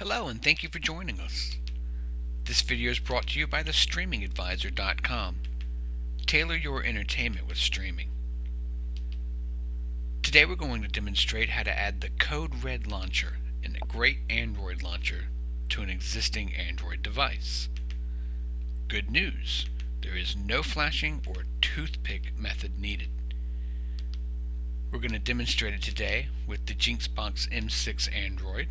Hello and thank you for joining us. This video is brought to you by thestreamingadvisor.com. Tailor your entertainment with streaming. Today we're going to demonstrate how to add the Code Red launcher in the great Android launcher to an existing Android device. Good news, there is no flashing or toothpick method needed. We're going to demonstrate it today with the Jynxbox M6 Android.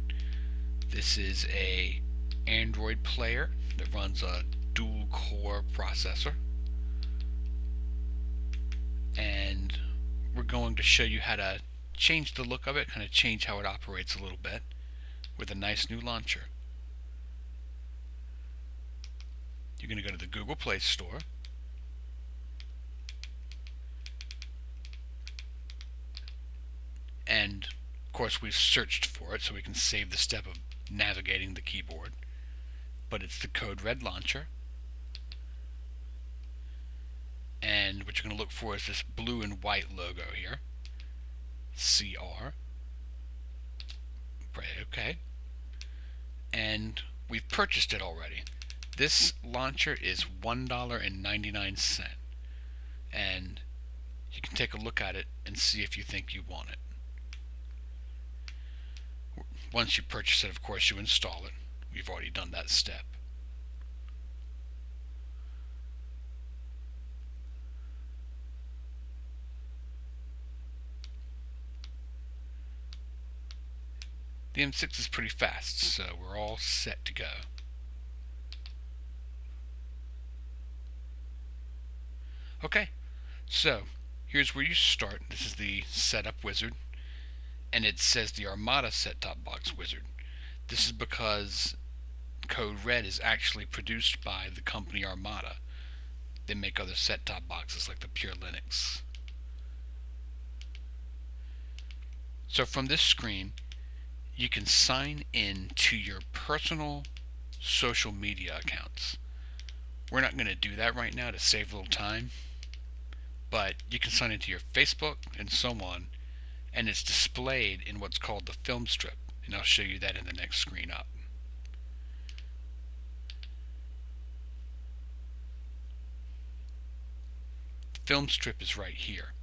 This is a Android player that runs a dual core processor. And we're going to show you how to change the look of it, kind of change how it operates a little bit with a nice new launcher. You're going to go to the Google Play Store and of course we've searched for it so we can save the step of navigating the keyboard but it's the code red launcher. And what you're going to look for is this blue and white logo here. CR right okay. And we've purchased it already. This launcher is $1.99 and you can take a look at it and see if you think you want it once you purchase it, of course, you install it. We've already done that step. The M6 is pretty fast, so we're all set to go. Okay, so here's where you start. This is the setup wizard and it says the Armada set-top box wizard. This is because Code Red is actually produced by the company Armada. They make other set-top boxes like the Pure Linux. So from this screen, you can sign in to your personal social media accounts. We're not going to do that right now to save a little time, but you can sign into your Facebook and so on and it's displayed in what's called the film strip and I'll show you that in the next screen up. The film strip is right here.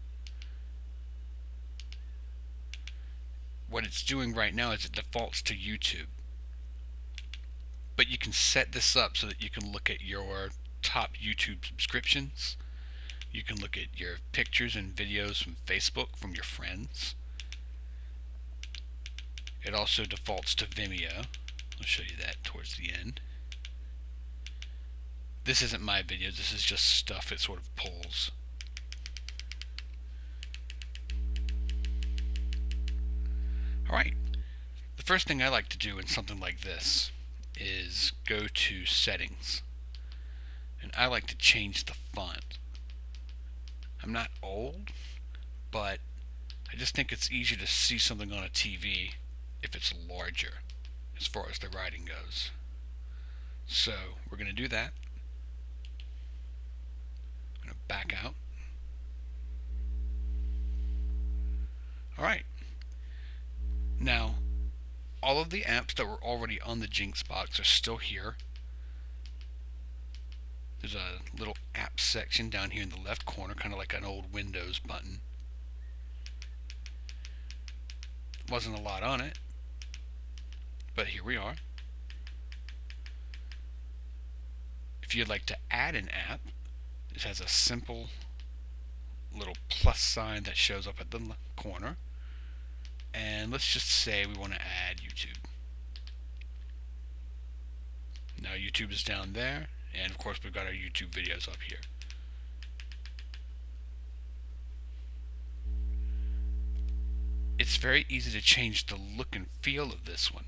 What it's doing right now is it defaults to YouTube. But you can set this up so that you can look at your top YouTube subscriptions. You can look at your pictures and videos from Facebook from your friends. It also defaults to Vimeo. I'll show you that towards the end. This isn't my video, this is just stuff it sort of pulls. Alright, the first thing I like to do in something like this is go to settings and I like to change the font. I'm not old, but I just think it's easier to see something on a TV if it's larger as far as the writing goes. So we're going to do that. I'm going to back out. Alright. Now, all of the apps that were already on the Jynxbox are still here. There's a little app section down here in the left corner, kind of like an old Windows button. Wasn't a lot on it. But here we are. If you'd like to add an app, it has a simple little plus sign that shows up at the corner. And let's just say we want to add YouTube. Now YouTube is down there, and of course we've got our YouTube videos up here. It's very easy to change the look and feel of this one.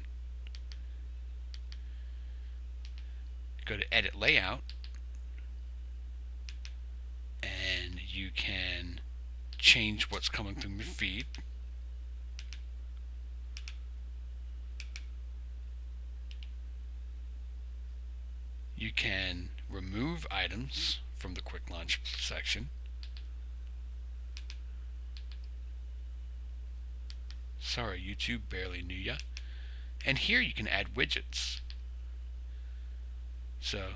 Go to edit layout. And you can change what's coming through your feed. You can remove items from the quick launch section. Sorry YouTube barely knew ya. And here you can add widgets. So,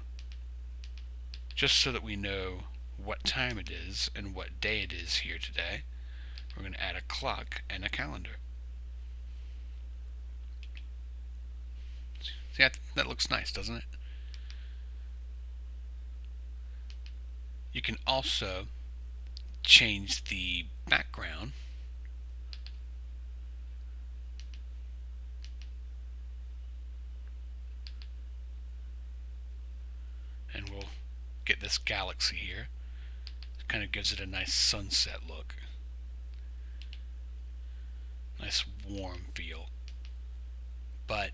just so that we know what time it is and what day it is here today, we're going to add a clock and a calendar. See, that, that looks nice, doesn't it? You can also change the background and we'll get this galaxy here. It kind of gives it a nice sunset look. Nice warm feel. But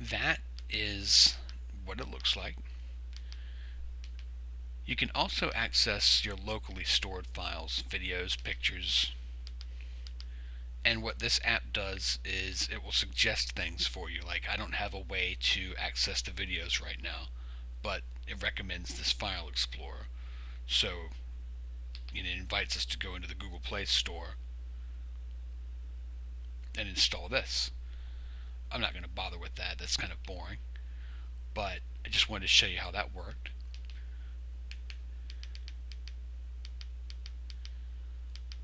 that is what it looks like. You can also access your locally stored files, videos, pictures, and what this app does is it will suggest things for you. Like, I don't have a way to access the videos right now but it recommends this file explorer. So it invites us to go into the Google Play Store and install this. I'm not going to bother with that, that's kind of boring. But I just wanted to show you how that worked.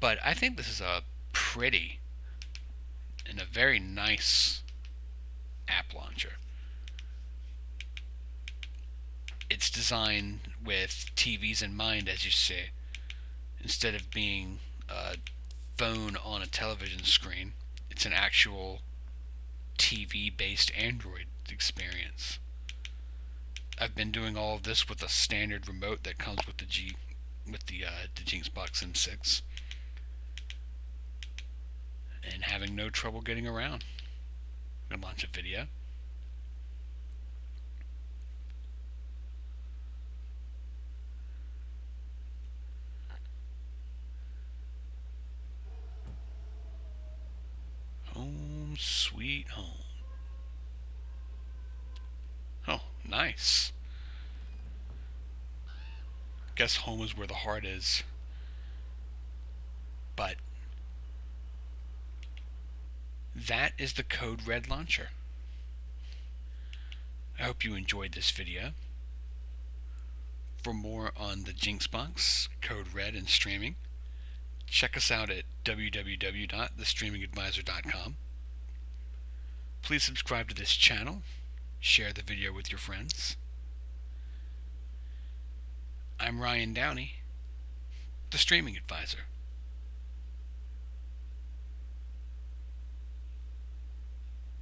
But I think this is a pretty and a very nice app launcher designed with TVs in mind, as you say, instead of being a phone on a television screen. It's an actual TV-based Android experience. I've been doing all of this with a standard remote that comes with the G, with the uh, the Jynxbox M6, and having no trouble getting around. I'm gonna launch a video. Nice. Guess home is where the heart is. But that is the Code Red launcher. I hope you enjoyed this video. For more on the Jynxbox, Code Red, and streaming, check us out at www.thestreamingadvisor.com. Please subscribe to this channel, share the video with your friends. I'm Ryan Downey, the Streaming Advisor.